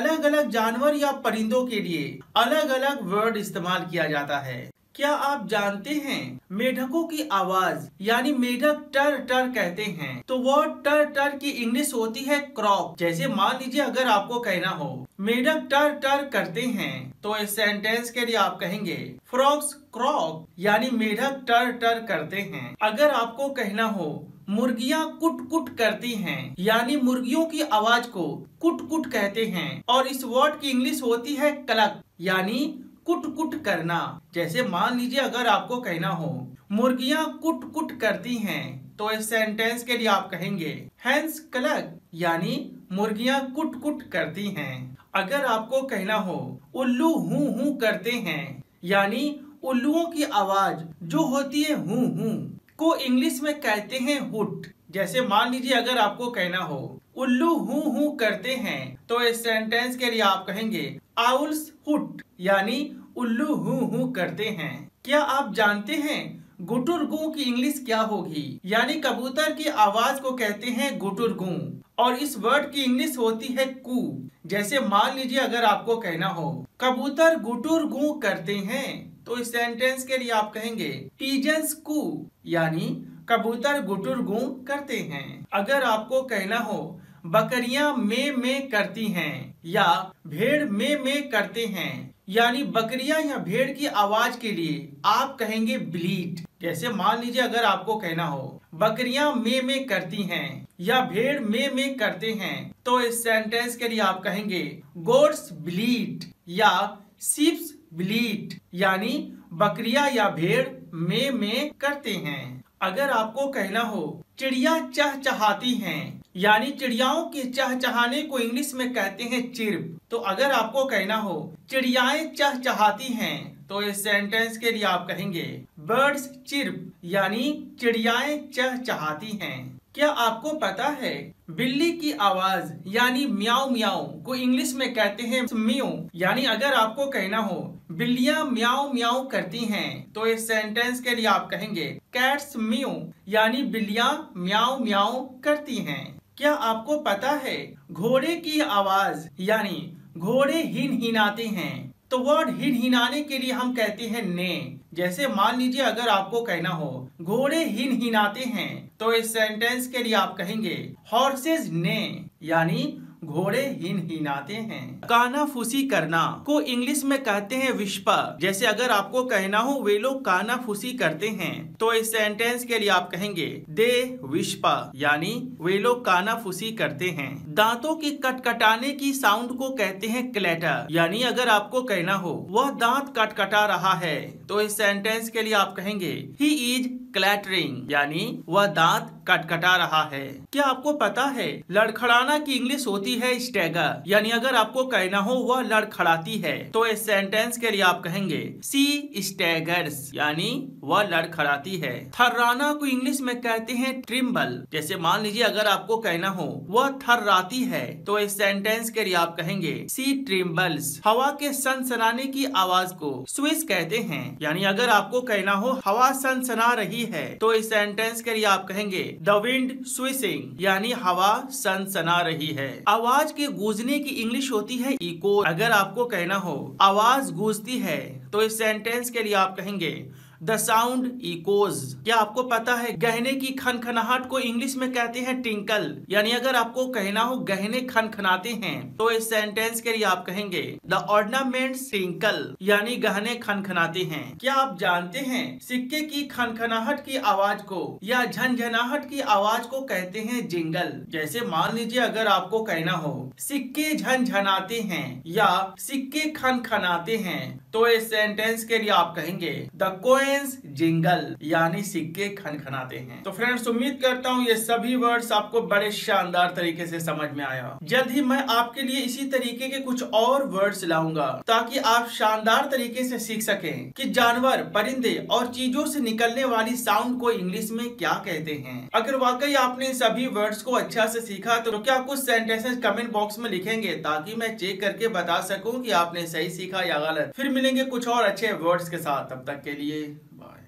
अलग अलग जानवर या परिंदों के लिए अलग अलग वर्ड इस्तेमाल किया जाता है। क्या आप जानते हैं? मेढकों की आवाज़, यानी मेढक टर टर कहते हैं तो वो टर टर की इंग्लिश होती है क्रॉक जैसे मान लीजिए अगर आपको कहना हो, मेढक टर टर करते हैं तो इस सेंटेंस के लिए आप कहेंगे फ्रॉक्स क्रॉक यानी मेढक टर टर करते हैं। अगर आपको कहना हो मुर्गियाँ कुट कुट करती हैं, यानी मुर्गियों की आवाज़ को कुट कुट कहते हैं, और इस वर्ड की इंग्लिश होती है कलक, यानी कुट कुट करना। जैसे मान लीजिए अगर आपको कहना हो, मुर्गियाँ कुट कुट करती हैं तो इस सेंटेंस के लिए आप कहेंगे हैंस कलक, यानी मुर्गियाँ कुट कुट करती हैं। अगर आपको कहना हो, उल्लू हूँ हूँ करते हैं, यानी उल्लुओं की आवाज़ जो होती है हूँ हूँ को इंग्लिश में कहते हैं हुट। जैसे मान लीजिए अगर आपको कहना हो, उल्लू हूँ हूँ करते हैं तो इस सेंटेंस के लिए आप कहेंगे, आउल्स हुट यानी उल्लू हूँ हूँ करते हैं। क्या आप जानते हैं गुटुर गु की इंग्लिश क्या होगी? यानी कबूतर की आवाज़ को कहते हैं गुटुर गु और इस वर्ड की इंग्लिश होती है कू। जैसे मान लीजिए अगर आपको कहना हो, कबूतर गुटुर गु करते हैं तो इस सेंटेंस के लिए आप कहेंगे पीजन्स कू, यानी कबूतर गुटुर गु करते हैं। अगर आपको कहना हो, बकरियाँ में में करती हैं या भेड़ में में करते हैं यानी बकरियाँ या भेड़ की आवाज़ के लिए आप कहेंगे ब्लीट जैसे मान लीजिए अगर आपको कहना हो, बकरियाँ मे में करती हैं या भेड़ में में करते हैं तो इस सेंटेंस के लिए आप कहेंगे गोड्स ब्लीट या सिप्स ब्लीड यानी बकरिया या भेड़ में में करते हैं। अगर आपको कहना हो, चिड़िया चह चहाती हैं, यानी चिड़ियाओं के चह चहाने को इंग्लिश में कहते हैं चिर्प तो अगर आपको कहना हो, चिड़ियाएँ चह चहाती हैं तो इस सेंटेंस के लिए आप कहेंगे बर्ड्स चिर्प यानी चिड़ियाएँ चह चहाती हैं। क्या आपको पता है, बिल्ली की आवाज़, यानी म्याऊ म्याऊ, को इंग्लिश में कहते हैं म्यू यानी अगर आपको कहना हो, बिल्लियाँ म्याऊ म्याऊ करती हैं तो इस सेंटेंस के लिए आप कहेंगे कैट्स म्यू, यानी बिल्लियाँ म्याऊ म्याऊ करती हैं। क्या आपको पता है, घोड़े की आवाज़, यानी घोड़े हिन हिनाते हैं? तो वर्ड हिड हिनाने के लिए हम कहते हैं ने। जैसे मान लीजिए अगर आपको कहना हो, घोड़े हिन हिनाते हैं तो इस सेंटेंस के लिए आप कहेंगे हॉर्सेज ने। यानी घोड़े हिन हिनाते हैं। काना फूसी करना को इंग्लिश में कहते हैं विस्पा जैसे अगर आपको कहना हो, वे लोग काना फूसी करते हैं। तो इस सेंटेंस के लिए आप कहेंगे, दे विस्पा यानी वे लोग काना फूसी करते हैं। दांतों की कटकटाने की साउंड को कहते हैं क्लेटर यानी अगर आपको कहना हो, वह दांत कटकटा रहा है तो इस सेंटेंस के लिए आप कहेंगे ही इज़ क्लैटरिंग यानी वह दांत कटकटा रहा है। क्या आपको पता है, लड़खड़ाना की इंग्लिश होती है स्टेगर यानी अगर आपको कहना हो वह लड़खड़ाती है। तो इस सेंटेंस के लिए आप कहेंगे सी स्टेगर्स यानी वह लड़खड़ाती है। थर्राना को इंग्लिश में कहते हैं ट्रिम्बल जैसे मान लीजिए अगर आपको कहना हो, वह थर्राती है तो इस सेंटेंस के लिए आप कहेंगे सी ट्रिम्बल्स हवा के सनसनाने की आवाज़ को स्विस कहते हैं, यानी अगर आपको कहना हो, हवा सनसना रही रही है। तो इस सेंटेंस के लिए आप कहेंगे द विंड स्विसिंग यानी हवा सनसना रही है। आवाज़ के गूंजने की इंग्लिश होती है इको अगर आपको कहना हो, आवाज़ गूंजती है तो इस सेंटेंस के लिए आप कहेंगे द साउंड इकोज क्या आपको पता है गहने की खनखनाहट को इंग्लिश में कहते हैं टिंकल यानी अगर आपको कहना हो गहने खनखनाते हैं तो इस सेंटेंस के लिए आप कहेंगे द ऑर्नामेंट टिंकल यानी गहने खनखनाते हैं। क्या आप जानते हैं सिक्के की खनखनाहट की आवाज़ को या झनझनाहट की आवाज़ को कहते हैं जिंगल जैसे मान लीजिए अगर आपको कहना हो, सिक्के झंझनाते हैं या सिक्के खनखनाते हैं तो इस सेंटेंस के लिए आप कहेंगे द कोइन कॉइन्स जिंगल यानी सिक्के खनखनाते हैं। तो फ्रेंड्स उम्मीद करता हूँ ये सभी वर्ड्स आपको बड़े शानदार तरीके से समझ में आया। जल्द ही मैं आपके लिए इसी तरीके के कुछ और वर्ड्स लाऊँगा, ताकि आप शानदार तरीके से सीख सकें कि जानवर, परिंदे और चीज़ों से निकलने वाली साउंड को इंग्लिश में क्या कहते हैं। अगर वाकई आपने सभी वर्ड्स को अच्छा से सीखा तो क्या कुछ सेंटेंसेस कमेंट बॉक्स में लिखेंगे, ताकि मैं चेक करके बता सकूँ कि आपने सही सीखा या गलत। फिर मिलेंगे कुछ और अच्छे वर्ड्स के साथ। तब तक के लिए Bye.